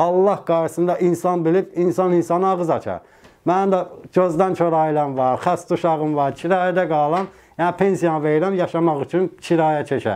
Allah qarşısında insan bilib, insan insana ağız açar. Mənim də gözdən kör ailəm var, xəstə uşağım var, kirayədə qalan, yəni pensiya verirəm yaşamaq üçün kirayə çəkə.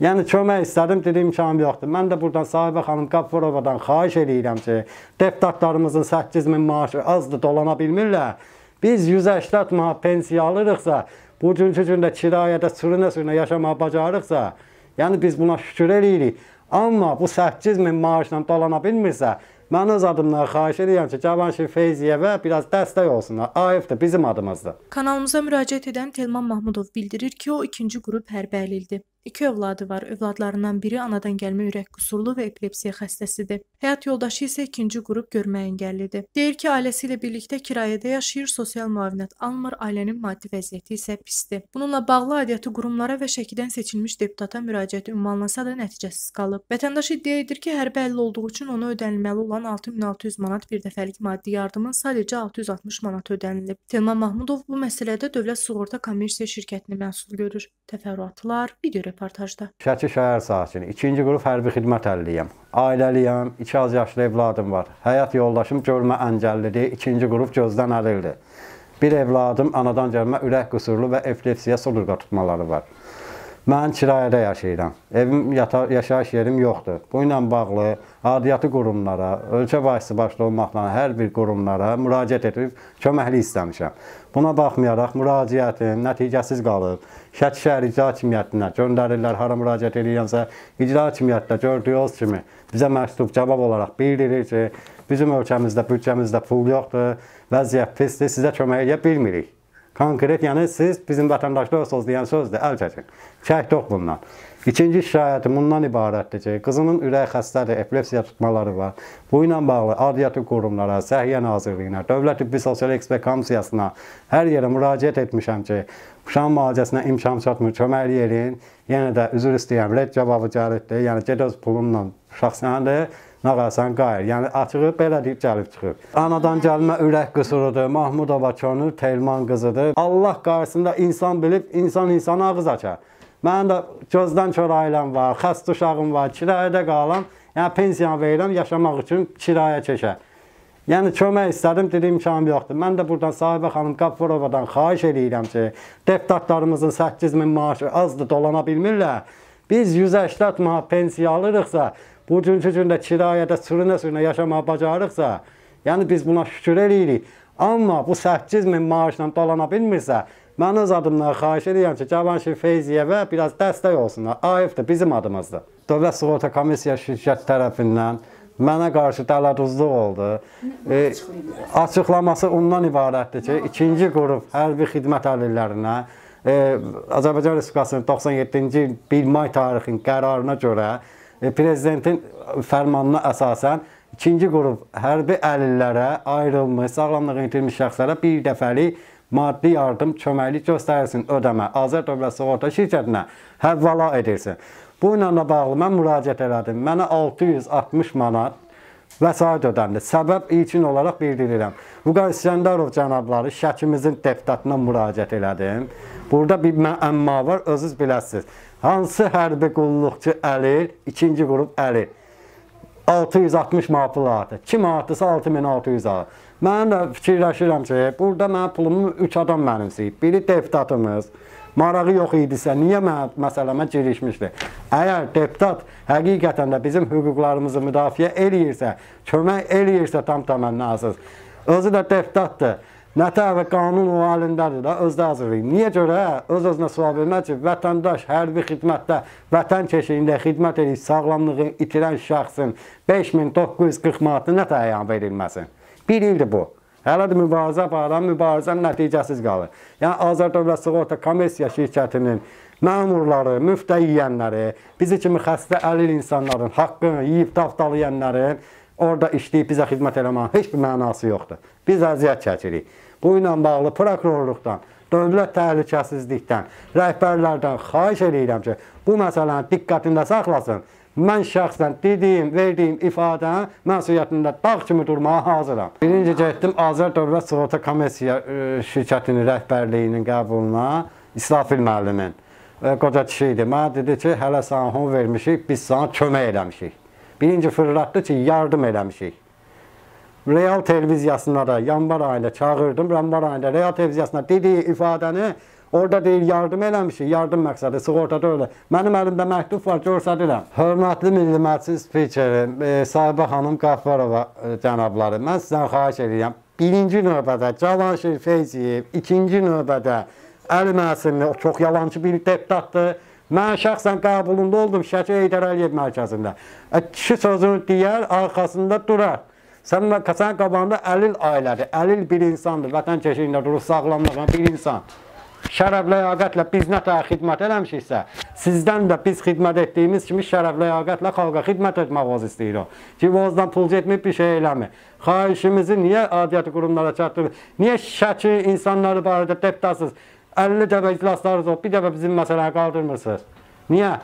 Yəni kömək istədim, dedim imkanım yoxdur. Mən də buradan sahibə xanım Qafurovadan xahiş eləyirəm ki, deputatlarımızın 8000 maaşı azdır, dolana bilmirlər. Biz 180 manat pensiya alırıqsa, bugünkü gündə kirayədə sürünə-sürünə yaşamağı bacarırıqsa, yəni biz buna şükür eləyirik. Amma bu 8000 maaşla dolana bilmirsə, Mən öz adımdan xahiş edirəm ki, Cavanşir Feyziyevə biraz dəstək olsunlar. AF da bizim adımızdır. Kanalımıza müraciət edən Telman Mahmudov bildirir ki, o ikinci qrup hərbi əlildir. İki övladı var. Övladlarından biri anadan gəlmə ürək qüsurlu və epilepsiya xəstəsidir. Həyat yoldaşı isə ikinci qrup görmə əngəllidir. Deyir ki, ailəsi ilə birlikdə kirayədə yaşayır, sosial müavinət almır, ailənin maddi vəziyyəti isə pisdir. Bununla bağlı aidiyyəti qurumlara və Şəkidən seçilmiş deputata müraciət ünvanlansa da nəticəsiz qalıb. Vətəndaş iddia edir ki, hərbi əlil olduğu üçün ona ödənilməli olan 6600 manat bir dəfəlik maddi yardımın sadəcə 660 manat ödənilib. Telman Mahmudov bu məsələdə Dövlət Sığorta Kommersiya şirkətini məsul görür. Təfərrüatlar video reportajda. Şəki şəhər sakini, ikinci qrup hərbi xidmət əliliyəm. Ailəliyəm, 2 az yaşlı evladım var. Həyat yoldaşım görmə əngəllidir, ikinci qrup gözdən əlildir. Bir evladım anadan gəlmə ürək qüsurlu və epilepsiya sulurqa tutmaları var. Mən kirayədə yaşayıram. Evim, yata, yaşayış yerim yoxdur. Bu ilə bağlı aidiyyatı qurumlara, ölkə vasitəsi başda olmaqla hər bir qurumlara müraciət edib köməklik istəmişəm. Buna baxmayaraq müraciətim nəticəsiz qalıb. Şəki şəhər icra hakimiyyətinə göndərirlər, hara müraciət edirəmsə, icra hakimiyyətdə gördüyünüz kimi bizə məktub cavab olaraq bildirir ki, bizim ölkəmizdə, büdcəmizdə pul yoxdur, vəziyyət pisdir, sizə kömək edə bilmirik. Konkret, yəni siz bizim vətəndaşlarısınız deyən sözdür, əl çəkin. Çəkdik bundan. İkinci şikayətim bundan ibarətdir ki, qızımın ürək xəstədir, epilepsiya tutmaları var. Bu ilə bağlı aidiyyəti qurumlara, Səhiyyə Nazirliyinə, Dövlət Tibbi Sosial Ekspert Komissiyasına hər yerə müraciət etmişəm ki, uşaq müalicəsinə imkan çatmır, köməklik edin. Yenə də üzr istəyirəm, red cavabı gəlibdir. Yəni get öz pulunla uşaq Nağasan qayır. Yəni açığı belə deyib gəlib çıxır. Anadan gəlmə ürək qüsurudur. Mahmudova Könül Telman qızıdır. Allah qarşısında insan bilib, insan insana ağız açar. Mənim də gözdən kör ailəm var, xəstə uşağım var, kirayədə qalan, yəni pensiya verirəm yaşamaq üçün kirayə çəkə. Yəni kömək istədim, dedim imkanım yoxdur. Mən də buradan sahibə xanım Qafurovadan xahiş eləyirəm ki, deputatlarımızın 8000 maaşı azdır, dolana bilmirlər. Biz 180 manat pensiya alırıqsa, bugünkü gündə kirayədə sürünə-sürünə yaşamağı bacarırıqsa, yəni biz buna şükür eləyirik. Amma bu 8000 maaşla dolana bilmirsə, mən öz adımdan xahiş edirəm ki, Cavanşir Feyziyevə biraz dəstək olsunlar. Da bizim adımızdır. Dövlət Sığorta Komissiya şirkət tərəfindən mənə qarşı tələduzluq oldu. E, açıqlaması ondan ibarətdir ki, ikinci qrup hərbi xidmət əlillərinə e, Azərbaycan Respublikasının 97-ci il 1 may tarixinin qərarına görə prezidentin fərmanına əsasən ikinci qrup hərbi əlillərə ayrılmış, sağlamlığını itirmiş şəxslərə bir dəfəlik maddi yardım, köməklik göstərilsin, ödəmə Azər Dövlət Sığorta şirkətinə həvvala edilsin. Bu ilə bağlı mən müraciət elədim. Mənə 660 manat vəsait ödəndi. Səbəb ilkin olaraq bildirirəm. Vüqar İskəndərov cənabları Şəkimizin deputatına müraciət elədim. Burada bir məmma var, özünüz biləsiniz. Hansı hərbi qulluqçu əlir, ikinci qrup əlir. 660 manat pul artır. Kim artırsa 6600 alır. Mən də fikirləşirəm ki, burada mənim pulumu 3 adam mənimsəyib. Biri deputatımız, marağı yox idisə, niyə mən məsələmə girişmişdi? Əgər deputat həqiqətən də bizim hüquqlarımızı müdafiə eləyirsə, kömək eləyirsə tam təmənnasız, özü də deputatdır. Nətər və qanun o halindədir də, özdə hazırlayın. Niyə görə? Öz-özünə sual vermək ki, vətəndaş hərbi xidmətdə, vətən keşiyində xidmət edib sağlamlığını itirən şəxsin 5940 manatı nətər əyan verilməsin? Bir ildir bu. Hələ də mübarizə aparan, mübarizənin nəticəsiz qalır. Yəni, Azər Dövlət Sığorta Kommersiya şirkətinin məmurları, müftə yiyənləri, bizi kimi xəstə əlil insanların haqqını yiyib taftalayanların orada işləyib bizə xidmət eləmənin heç bir mənası yoxdur. Biz əziyyət çəkirik. Bu ilə bağlı prokurorluqdan, dövlət təhlükəsizlikdən, rəhbərlərdən xahiş edirəm ki, bu məsələni diqqətində saxlasın. Mən şəxsən dediyim, verdiyim ifadənin məsuliyyətində dağ kimi durmağa hazıram. Birinci getdim Azər Dövlət Sığorta Kommersiya e, şirkətinin rəhbərliyinin qəbuluna İsrafil müəllimin. E, qoca kişi idi. Mənə dedi ki, hələ sənə hon vermişik, biz sənə kömək eləmişik. Birinci fırlatdı ki, yardım eləmişik. Real televiziyasına da yanvar ayında çağırdım. Yanvar ayında Real televiziyasına dediyi ifadəni orada deyir yardım eləmişik. Yardım məqsədi sığortada öyle. Mənim əlimdə məktub var, göstərirəm. Hörmətli Milli Məclis spikeri, e, Sahibə xanım Qaffarova e, cənabları, mən sizdən xahiş edirəm. Birinci növbədə Cavanşir Feyziyev, ikinci növbədə Əli Məsimli, çox yalancı bir deputatdır. Mən şəxsən qəbulunda oldum Şəki Heydər Əliyev mərkəzində. E, kişi sözünü deyər, arxasında durar. Sən sən qabağında əlil ailədir, əlil bir insandır. Vətən keşiyində durub sağlamlanan bir insan. Şərəf ləyaqətlə biz nə tər xidmət eləmişiksə, sizdən də biz xidmət etdiyimiz kimi şərəf ləyaqətlə xalqa xidmət etmək vaz istəyirik. Ki, vazdan pul getməyib bir şey eləmir. Xahişimizi niyə adiyyəti qurumlara çatdırır? Niyə Şəki insanları barədə deputatsız 50 dəfə iclaslarınız olub, bir dəfə bizim məsələni qaldırmırsınız? Niyə?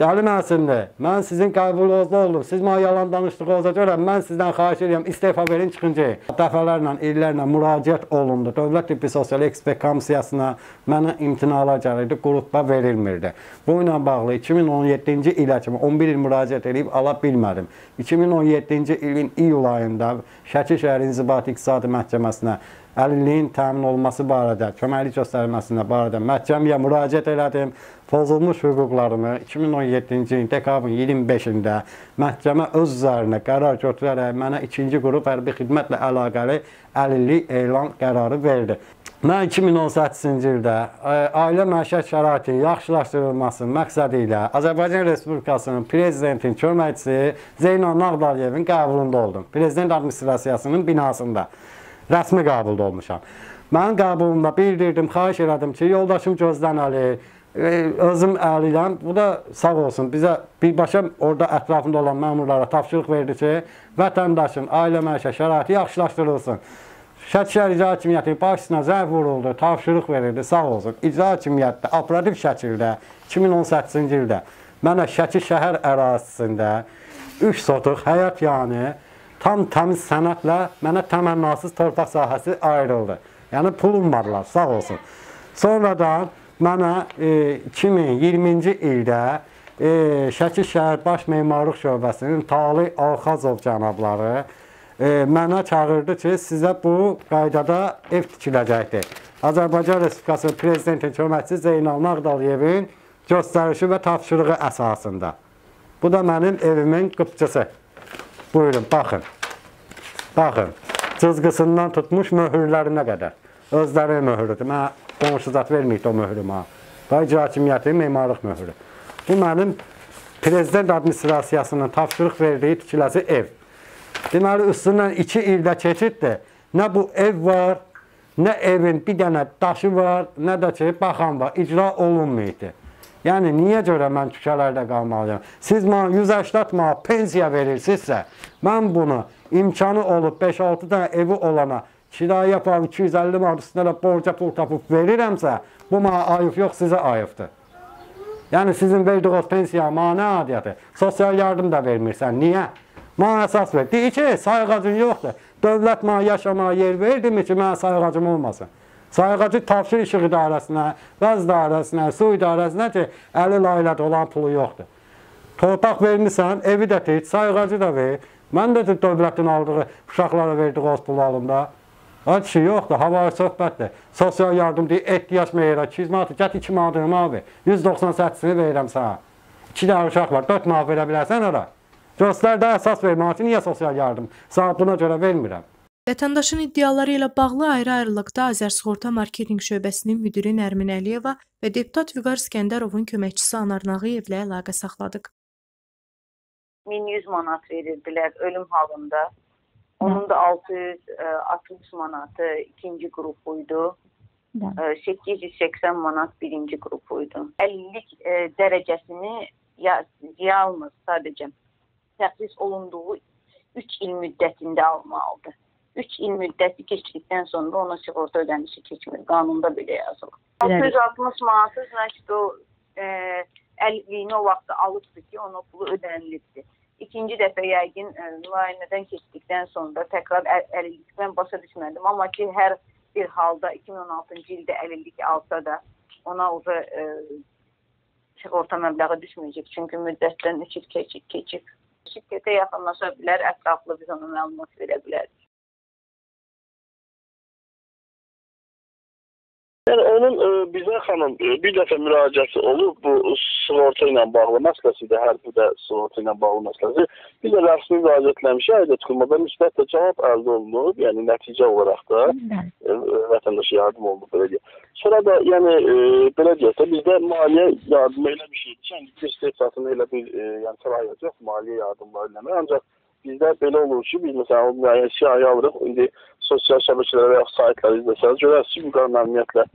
Dəli Məsimli, mən sizin qəbulunuzda oldum. Siz mənə yalan danışdığınıza görə mən sizdən xahiş edirəm, istefa verin, çıxın ki. Dəfələrlə, illərlə müraciət olundu. Dövlət Tibbi Sosial Ekspert Komissiyasına mənə imtinalar gəlirdi, qrupda verilmirdi. Bu ilə bağlı 2017-ci ilə kimi 11 il müraciət edib ala bilmədim. 2017-ci ilin iyul ayında Şəki şəhər İnzibati İqtisadi Məhkəməsinə əlilliyin təmin olunması barədə, köməklik göstərilməsinə barədə məhkəməyə müraciət elədim. Pozulmuş hüquqlarımı 2017-ci ilin dekabrın 25-də məhkəmə öz üzərinə qərar götürərək mənə ikinci qrup hərbi xidmətlə əlaqəli əlillik elan qərarı verdi. Mən 2018-ci ildə ailə məişət şəraiti yaxşılaşdırılması məqsədi ilə Azərbaycan Respublikasının prezidentinin köməkçisi Zeynal Nağdaliyevin qəbulunda oldum. Prezident administrasiyasının binasında rəsmi qəbulda olmuşam. Mən qəbulumda bildirdim, xahiş elədim ki, yoldaşım Gözdən Əli, e, özüm əliləm. Bu da sağ olsun bizə birbaşa orada ətrafında olan məmurlara tapşırıq verdi ki, vətəndaşın ailə məişət şəraiti yaxşılaşdırılsın. Şəki şəhər icra hakimiyyəti başçısına zəng vuruldu, tapşırıq verildi, sağ olsun. İcra hakimiyyətdə operativ şəkildə 2018-ci ildə mənə Şəki şəhər ərazisində 3 sotux həyat yanı tam təmiz sənədlə mənə təmənnasız torpaq sahəsi ayrıldı. Yəni pulum varlar, sağ olsun. Sonradan mənə e, 2020-ci ildə e, Şəki şəhər Baş Memarlıq şöbəsinin Tali Alxazov cənabları e, mənə çağırdı ki, sizə bu qaydada ev tikiləcəkdir. Azərbaycan Respublikası Prezidentinin köməkçisi Zeynal Nağdaliyevin göstərişi və tapşırığı əsasında. Bu da mənim evimin qıpçısı. Buyurun, baxın. Baxın, cızqısından tutmuş möhürlərinə qədər. Özləri möhürüdür. Mən qonşu zat verməyib o möhürü mənə. İcra hakimiyyəti memarlıq möhürü. Bu mənim prezident administrasiyasının tapşırıq verdiyi tikiləsi ev. Deməli, üstündən 2 ildə keçiddir. Nə bu ev var, nə evin bir dənə daşı var, nə də ki, baxan var. İcra olunmaydı. Yəni niyə görə mən küçələrdə qalmalıyam? Siz mənə 180 manat pensiya verirsinizsə, mən bunu imkanı olub 5-6 dənə evi olana kirayə falan 250 manat üstünə də borca pul tapıb verirəmsə, bu mənə ayıb yox, sizə ayıbdır. Yəni sizin verdiyiniz pensiya mənə nə adiyyədir? Sosial yardım da vermirsən. Niyə? Mənə əsas ver. Deyir ki, sayğacın yoxdur. Dövlət mənə yaşamağa yer verdimi ki, mənə sayğacım olmasın? Sayğacı tapşır işıq idarəsinə, qaz idarəsinə, su idarəsinə ki, əlil ailədə olan pulu yoxdur. Torpaq vermirsən, evi də teyit, sayğacı da ver. Mən də dövlətin aldığı uşaqlara verdiyi o pulu alım da. Ay kişi yoxdur, hava söhbətdir. Sosial yardım deyir, ehtiyac meyra 200 manat, gət 2 manatını abi. 198-ni verirəm sənə. 2 dənə uşaq var, 4 manat verə bilərsən ora. Göstər də əsas vermək üçün niyə sosial yardım? Sənə buna görə vermirəm. Vətəndaşın iddiaları ilə bağlı ayrı-ayrılıqda Azərsığorta Marketinq şöbəsinin müdiri Nərmin Əliyeva və deputat Vüqar İskəndərovun köməkçisi Anar Nağıyevlə əlaqə saxladıq. 1100 manat verirdilər ölüm halında. Onun da 660 manatı ikinci qrupuydu. 880 manat birinci qrupuydu. 50lik e, dərəcəsini ya yalnız sadəcə təxsis olunduğu 3 il müddətində almalıdır. 3 il müddəti keçdikdən sonra ona sığorta ödənişi keçmir. Qanunda belə yazılıb. 660 manatsız nəşd o e, əlvini o vaxtda alıbdı ki, ona pulu ödənilibdi. İkinci dəfə yəqin e, müayinədən keçdikdən sonra təkrar əl, əlillik mən başa düşmədim, amma ki, hər bir halda 2016-cı ildə əlillik alsa da ona uca e, sığorta məbləği düşməyəcək. Çünki müddətdən 3 il keçib. keçib. Şirkətə yaxınlaşa bilər, ətraflı biz ona məlumat verə bilərik. Yəni onun e, bizə xanım e, bir dəfə müraciəti olub bu sığorta ilə bağlı məsələsi də hər bir də sığorta ilə bağlı məsələsi. Biz də rəsmi müraciətləmişik, ailə tutulmada müsbət də cavab əldə olunub, yəni nəticə olaraq da e, vətəndaşa yardım olundu belə deyək. Sonra da yəni e, belə deyək də bizdə maliyyə yardımı elə bir şeydir ki, yəni bir istehsasının elə bir e, yəni səlahiyyəti yox maliyyə yardımları eləmək. Ancaq bizdə belə olur ki, biz məsələn o müəyyən siyahı alırıq. İndi sosial şəbəkələrə və ya saytları izləsəniz görərsiniz müqar məmnuniyyətlə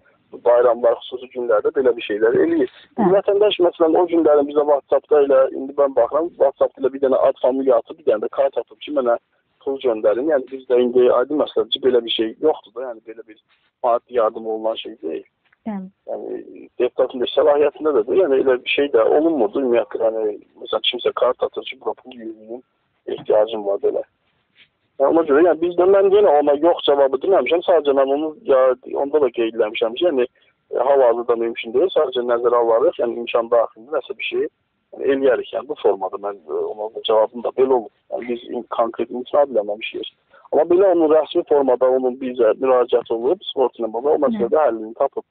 bayramlar, xüsusi günlərdə belə bir şeylər eləyir. Vətəndaş məsələn o günlərin bizə WhatsApp-da ilə indi mən baxıram, WhatsApp ilə bir dənə ad familiya atıb, bir dənə də kart atıb ki, mənə pul göndərin. Yəni bizdə indi aydın məsələdir ki, belə bir şey yoxdur da, yəni belə bir maddi yardım olunan şey deyil. Bəli. Yəni deputatın da səlahiyyətindədir. Yəni elə bir şey də olunmurdu ümumiyyətlə. Yəni məsələn kimsə kart atır ki, bura pul yığayım, ehtiyacım var belə. Yəni, ona görə yəni bizdə mən yenə ona yox cavabı deməmişəm. Sadəcə mən onu ya onda da qeydləmişəm ki, yəni e, hal-hazırda mümkün deyil. Sadəcə nəzərə alırıq, yəni imkan daxilində nəsə bir şey yəni, eləyərik. Yəni bu formada mən e, da cavabım da belə olur. Yəni biz konkret imtina biləməmişik. Amma belə onun rəsmi formada onun bizə müraciət olub, sport ilə bağlı o məsələdə həllini tapıb.